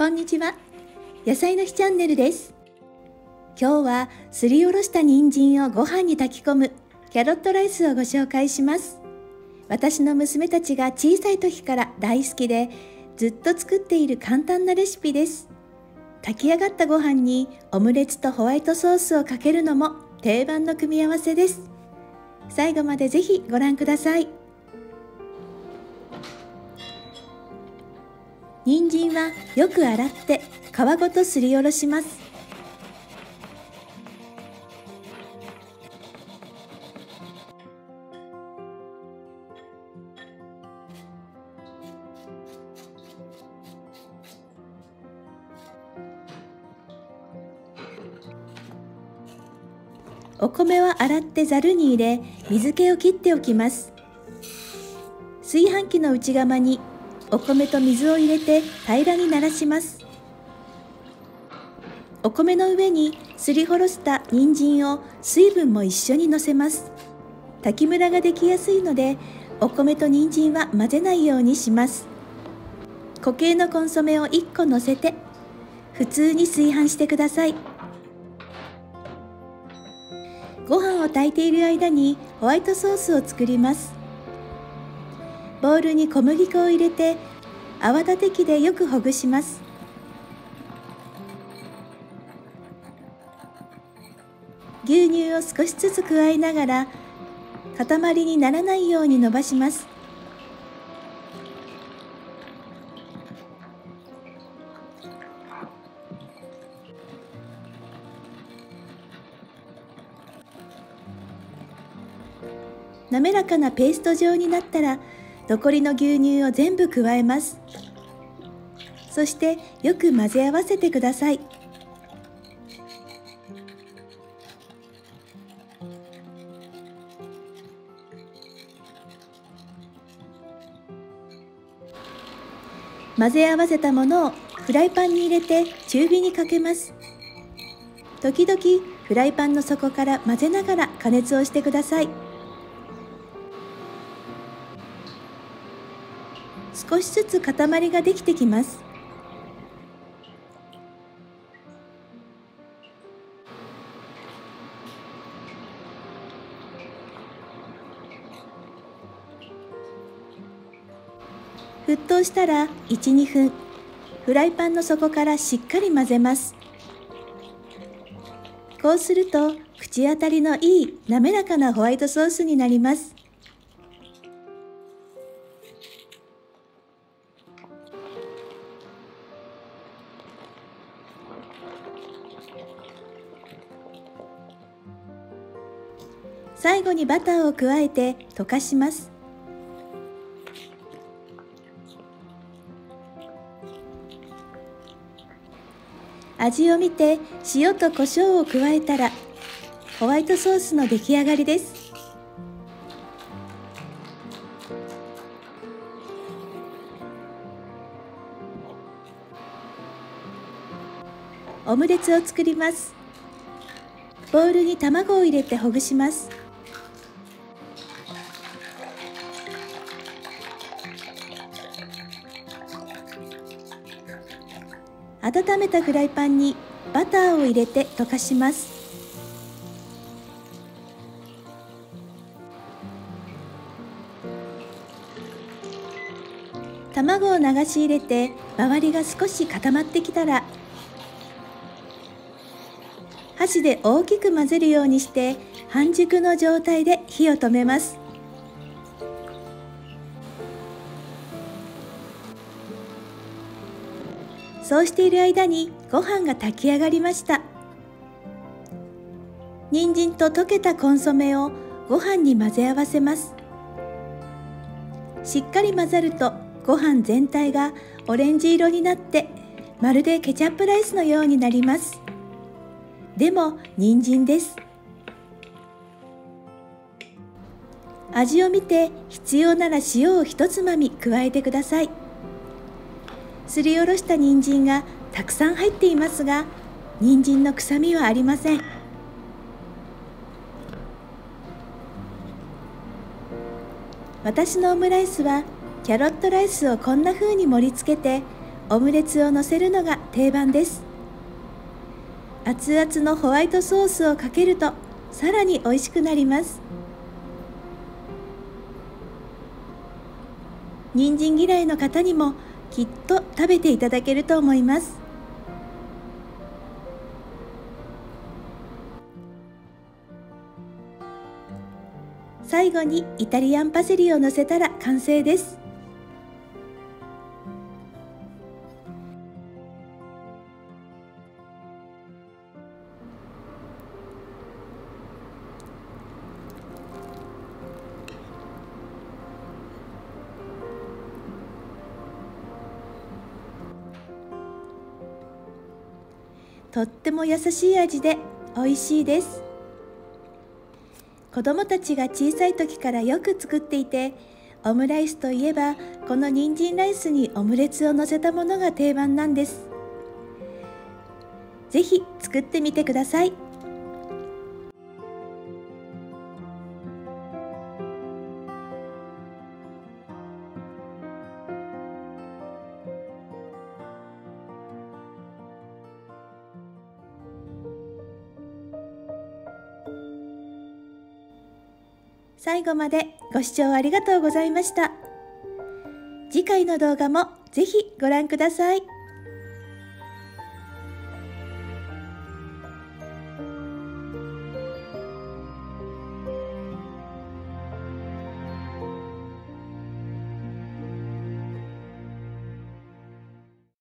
こんにちは。野菜の日チャンネルです。今日はすりおろした人参をご飯に炊き込むキャロットライスをご紹介します。私の娘たちが小さい時から大好きでずっと作っている簡単なレシピです。炊き上がったご飯にオムレツとホワイトソースをかけるのも定番の組み合わせです。最後までぜひご覧ください。人参はよく洗って皮ごとすりおろします。お米は洗ってざるに入れ水気を切っておきます。炊飯器の内釜にお米と水を入れて平らにならします。お米の上にすりおろした人参を水分も一緒にのせます。炊きムラができやすいのでお米と人参は混ぜないようにします。固形のコンソメを1個のせて普通に炊飯してください。ご飯を炊いている間にホワイトソースを作ります。ボウルに小麦粉を入れて泡立て器でよくほぐします。牛乳を少しずつ加えながら塊にならないように伸ばします。滑らかなペースト状になったら残りの牛乳を全部加えます。そしてよく混ぜ合わせてください。混ぜ合わせたものをフライパンに入れて中火にかけます。時々フライパンの底から混ぜながら加熱をしてください。少しずつ塊ができてきます。沸騰したら12分フライパンの底からしっかり混ぜます。こうすると口当たりのいい滑らかなホワイトソースになります。最後にバターを加えて溶かします。味を見て塩と胡椒を加えたらホワイトソースの出来上がりです。オムレツを作ります。ボウルに卵を入れてほぐします。温めたフライパンにバターを入れて溶かします。卵を流し入れて周りが少し固まってきたら箸で大きく混ぜるようにして半熟の状態で火を止めます。そうしている間にご飯が炊き上がりました。人参と溶けたコンソメをご飯に混ぜ合わせます。しっかり混ざるとご飯全体がオレンジ色になってまるでケチャップライスのようになります。でも人参です。味を見て必要なら塩を一つまみ加えてください。すりおろした人参がたくさん入っていますが人参の臭みはありません。私のオムライスはキャロットライスをこんな風に盛り付けてオムレツをのせるのが定番です。熱々のホワイトソースをかけるとさらに美味しくなります。人参嫌いの方にもきっと食べていただけると思います。最後にイタリアンパセリをのせたら完成です。とっても優しい味で美味しいです子供たちが小さい時からよく作っていてオムライスといえばこの人参ライスにオムレツをのせたものが定番なんです是非作ってみてください。最後までご視聴ありがとうございました。次回の動画もぜひご覧ください。